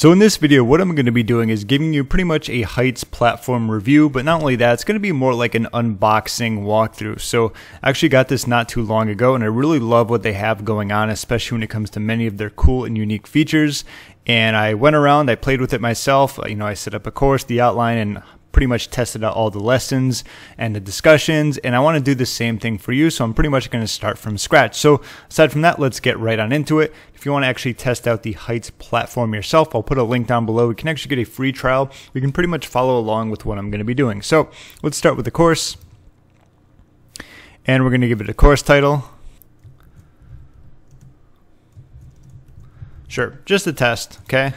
So in this video, what I'm going to be doing is giving you pretty much a Heights platform review, but not only that, it's going to be more like an unboxing walkthrough. So I actually got this not too long ago, and I really love what they have going on, especially when it comes to many of their cool and unique features. And I went around, I played with it myself. You know, I set up a course, the outline, and pretty much tested out all the lessons and the discussions and I want to do the same thing for you so I'm pretty much going to start from scratch. So aside from that, let's get right on into it. If you want to actually test out the Heights platform yourself, I'll put a link down below. You can actually get a free trial. We can pretty much follow along with what I'm going to be doing. So let's start with the course and we're going to give it a course title. Sure, just a test, okay?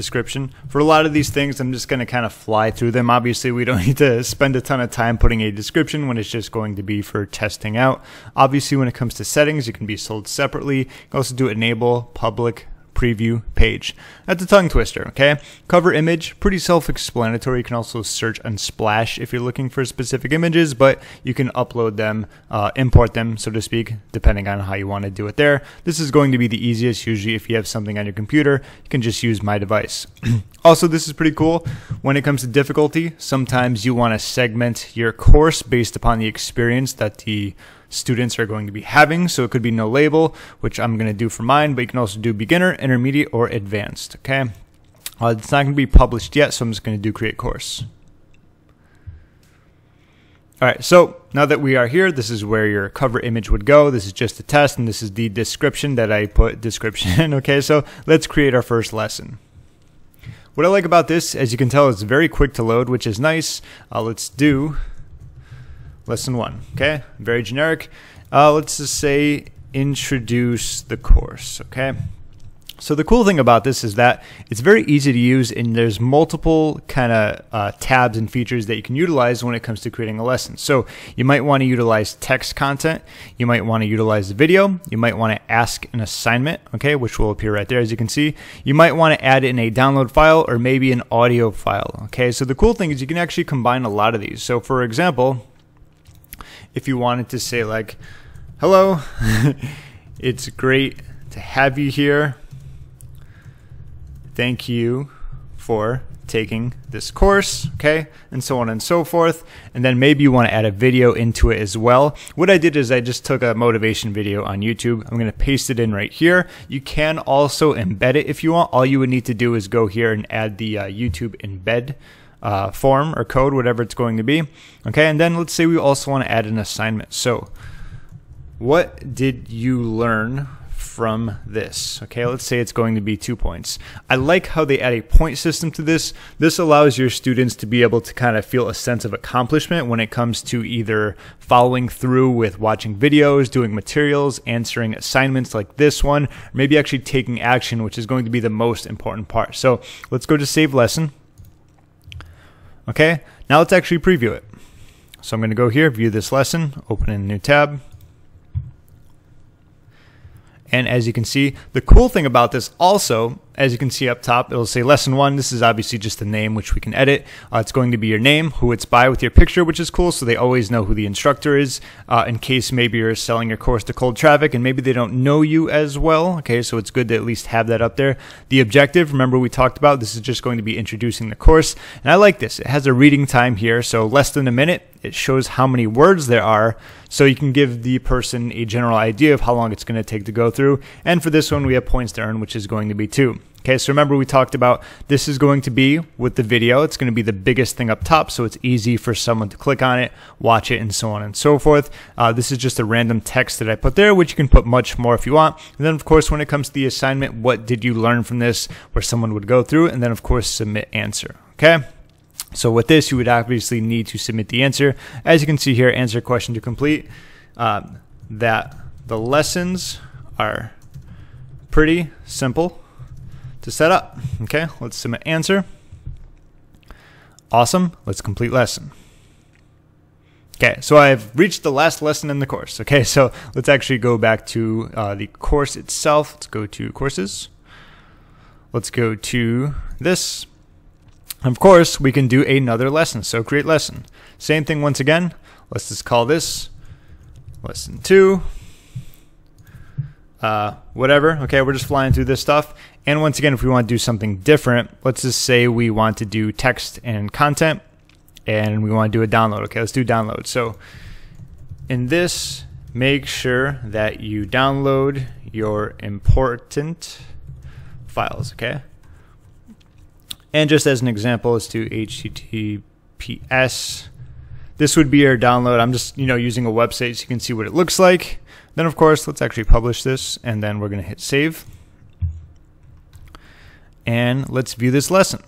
Description. For a lot of these things, I'm just going to kind of fly through them. Obviously, we don't need to spend a ton of time putting a description when it's just going to be for testing out. Obviously, when it comes to settings, it can be sold separately. You can also do enable public preview page. That's a tongue twister, okay? Cover image, pretty self-explanatory. You can also search Unsplash if you're looking for specific images, but you can upload them, uh, import them, so to speak, depending on how you want to do it there. This is going to be the easiest. Usually if you have something on your computer, you can just use my device. also, this is pretty cool. When it comes to difficulty, sometimes you want to segment your course based upon the experience that the students are going to be having. So it could be no label, which I'm going to do for mine, but you can also do beginner, intermediate, or advanced. Okay. Uh, it's not going to be published yet, so I'm just going to do create course. All right, so now that we are here, this is where your cover image would go. This is just a test, and this is the description that I put description. okay, so let's create our first lesson. What I like about this, as you can tell, it's very quick to load, which is nice. Uh, let's do lesson one. Okay, very generic. Uh, let's just say introduce the course. Okay. So the cool thing about this is that it's very easy to use and there's multiple kind of uh, tabs and features that you can utilize when it comes to creating a lesson. So you might want to utilize text content. You might want to utilize the video. You might want to ask an assignment, okay, which will appear right there as you can see. You might want to add in a download file or maybe an audio file, okay. So the cool thing is you can actually combine a lot of these. So for example, if you wanted to say like, hello, it's great to have you here. Thank you for taking this course, okay, and so on and so forth. And then maybe you want to add a video into it as well. What I did is I just took a motivation video on YouTube. I'm going to paste it in right here. You can also embed it if you want. All you would need to do is go here and add the uh, YouTube embed uh, form or code, whatever it's going to be. Okay, and then let's say we also want to add an assignment. So, what did you learn from this? Okay, let's say it's going to be two points. I like how they add a point system to this. This allows your students to be able to kind of feel a sense of accomplishment when it comes to either following through with watching videos, doing materials, answering assignments like this one, maybe actually taking action, which is going to be the most important part. So let's go to save lesson. Okay, now let's actually preview it. So I'm going to go here, view this lesson, open in a new tab. And as you can see, the cool thing about this also as you can see up top, it'll say lesson one. This is obviously just a name, which we can edit. Uh, it's going to be your name, who it's by with your picture, which is cool. So they always know who the instructor is uh, in case maybe you're selling your course to cold traffic and maybe they don't know you as well. Okay, so it's good to at least have that up there. The objective, remember we talked about, this is just going to be introducing the course. And I like this. It has a reading time here, so less than a minute. It shows how many words there are, so you can give the person a general idea of how long it's going to take to go through. And for this one, we have points to earn, which is going to be two. Okay, so remember we talked about this is going to be with the video. It's going to be the biggest thing up top, so it's easy for someone to click on it, watch it, and so on and so forth. Uh, this is just a random text that I put there, which you can put much more if you want. And then, of course, when it comes to the assignment, what did you learn from this, where someone would go through, and then, of course, submit answer. Okay. So with this, you would obviously need to submit the answer. As you can see here, answer question to complete. Uh, that the lessons are pretty simple to set up. Okay, let's submit answer. Awesome, let's complete lesson. Okay, so I've reached the last lesson in the course. Okay, so let's actually go back to uh, the course itself. Let's go to courses. Let's go to this. Of course, we can do another lesson. So create lesson. Same thing once again. Let's just call this lesson two uh, whatever. Okay, we're just flying through this stuff. And once again, if we want to do something different, let's just say we want to do text and content and we want to do a download. Okay, let's do download. So in this, make sure that you download your important files, okay? And just as an example, let's do HTTPS. This would be our download. I'm just, you know, using a website so you can see what it looks like. Then of course, let's actually publish this and then we're going to hit save. And let's view this lesson.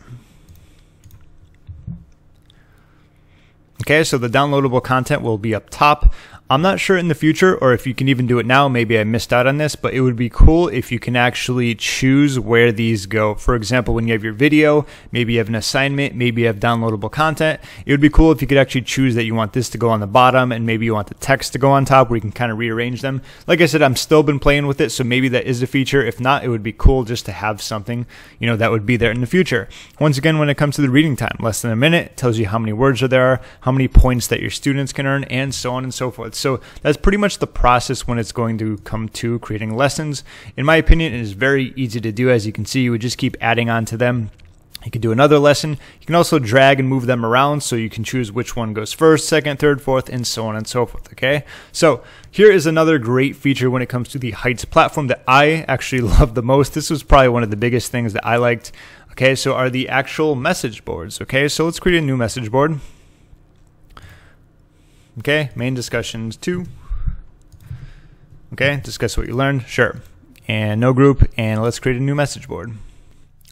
Okay, so the downloadable content will be up top. I'm not sure in the future or if you can even do it now. Maybe I missed out on this, but it would be cool if you can actually choose where these go. For example, when you have your video, maybe you have an assignment, maybe you have downloadable content. It would be cool if you could actually choose that you want this to go on the bottom and maybe you want the text to go on top where you can kind of rearrange them. Like I said, I'm still been playing with it, so maybe that is a feature. If not, it would be cool just to have something, you know, that would be there in the future. Once again, when it comes to the reading time, less than a minute, tells you how many words are there, how many points that your students can earn, and so on and so forth. So that's pretty much the process when it's going to come to creating lessons. In my opinion, it is very easy to do. As you can see, you would just keep adding on to them. You can do another lesson. You can also drag and move them around so you can choose which one goes first, second, third, fourth, and so on and so forth. Okay. So here is another great feature when it comes to the Heights platform that I actually love the most. This was probably one of the biggest things that I liked. Okay. So are the actual message boards. Okay. So let's create a new message board. Okay, main discussions two. Okay, discuss what you learned. Sure. And no group, and let's create a new message board.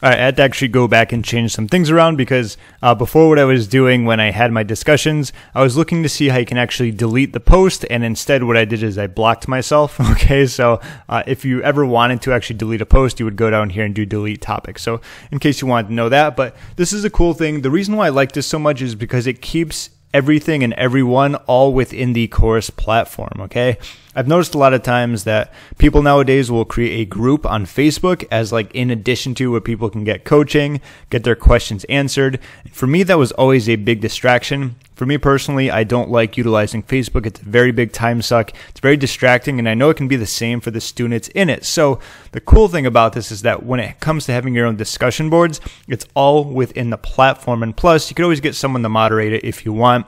All right, I had to actually go back and change some things around because uh, before what I was doing when I had my discussions, I was looking to see how you can actually delete the post, and instead what I did is I blocked myself. Okay, so uh, if you ever wanted to actually delete a post, you would go down here and do delete topic. So in case you wanted to know that, but this is a cool thing. The reason why I like this so much is because it keeps everything and everyone all within the course platform. Okay. I've noticed a lot of times that people nowadays will create a group on Facebook as like in addition to where people can get coaching, get their questions answered. For me, that was always a big distraction. For me personally, I don't like utilizing Facebook. It's a very big time suck. It's very distracting, and I know it can be the same for the students in it. So the cool thing about this is that when it comes to having your own discussion boards, it's all within the platform. And plus, you could always get someone to moderate it if you want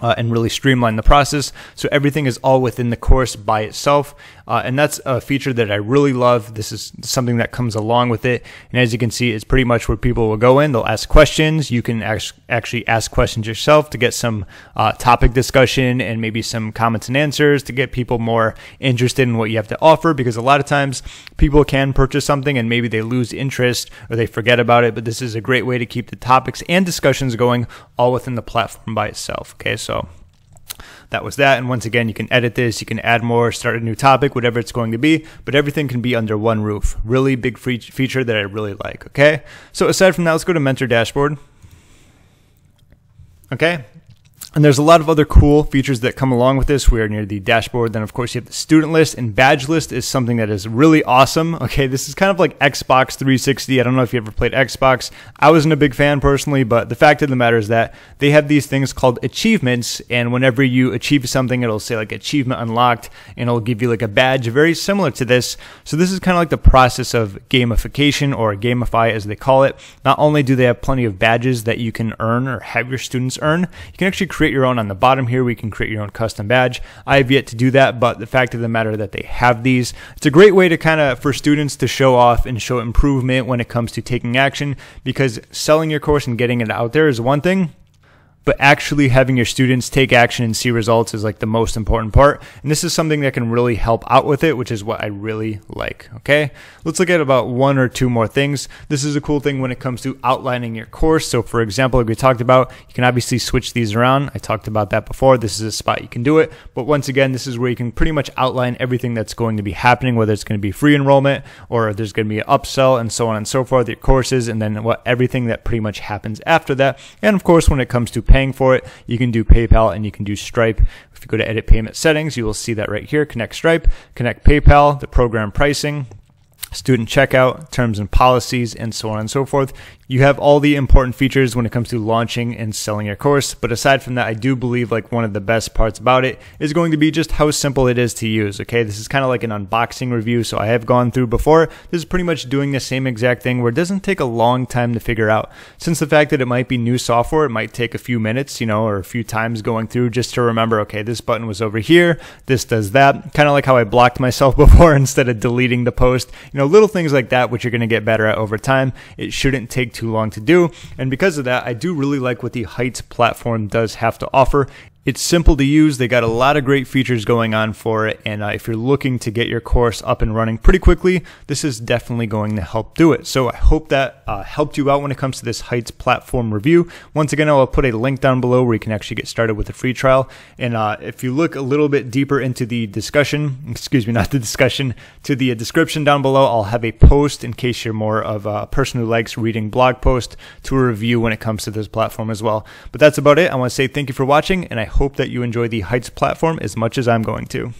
uh, and really streamline the process. So everything is all within the course by itself. Uh, and that's a feature that I really love. This is something that comes along with it. And as you can see, it's pretty much where people will go in. They'll ask questions. You can actually ask questions yourself to get some uh, topic discussion and maybe some comments and answers to get people more interested in what you have to offer. Because a lot of times people can purchase something and maybe they lose interest or they forget about it. But this is a great way to keep the topics and discussions going all within the platform by itself. Okay. So that was that. And once again, you can edit this, you can add more, start a new topic, whatever it's going to be, but everything can be under one roof. Really big feature that I really like. Okay. So aside from that, let's go to Mentor Dashboard. Okay. And there's a lot of other cool features that come along with this. We are near the dashboard. Then, of course, you have the student list and badge list is something that is really awesome. Okay, this is kind of like Xbox 360. I don't know if you ever played Xbox. I wasn't a big fan personally, but the fact of the matter is that they have these things called achievements. And whenever you achieve something, it'll say like achievement unlocked and it'll give you like a badge very similar to this. So, this is kind of like the process of gamification or gamify as they call it. Not only do they have plenty of badges that you can earn or have your students earn, you can actually create create your own on the bottom here. We can create your own custom badge. I have yet to do that, but the fact of the matter that they have these, it's a great way to kind of for students to show off and show improvement when it comes to taking action because selling your course and getting it out there is one thing but actually having your students take action and see results is like the most important part. And this is something that can really help out with it, which is what I really like. Okay. Let's look at about one or two more things. This is a cool thing when it comes to outlining your course. So for example, like we talked about, you can obviously switch these around. I talked about that before. This is a spot you can do it. But once again, this is where you can pretty much outline everything that's going to be happening, whether it's going to be free enrollment or there's going to be an upsell and so on and so forth, your courses, and then what everything that pretty much happens after that. And of course, when it comes to paying for it, you can do PayPal and you can do Stripe. If you go to edit payment settings, you will see that right here. Connect Stripe, connect PayPal, the program pricing, student checkout, terms and policies, and so on and so forth. You have all the important features when it comes to launching and selling your course. But aside from that, I do believe like one of the best parts about it is going to be just how simple it is to use. Okay. This is kind of like an unboxing review. So I have gone through before. This is pretty much doing the same exact thing where it doesn't take a long time to figure out. Since the fact that it might be new software, it might take a few minutes, you know, or a few times going through just to remember, okay, this button was over here. This does that. Kind of like how I blocked myself before instead of deleting the post. You know, little things like that, which you're going to get better at over time. It shouldn't take too long to do. And because of that, I do really like what the Heights platform does have to offer. It's simple to use. They got a lot of great features going on for it. And uh, if you're looking to get your course up and running pretty quickly, this is definitely going to help do it. So I hope that uh, helped you out when it comes to this Heights platform review. Once again, I'll put a link down below where you can actually get started with a free trial. And uh, if you look a little bit deeper into the discussion, excuse me, not the discussion, to the description down below, I'll have a post in case you're more of a person who likes reading blog posts to a review when it comes to this platform as well. But that's about it. I want to say thank you for watching and I hope that you enjoy the Heights platform as much as I'm going to.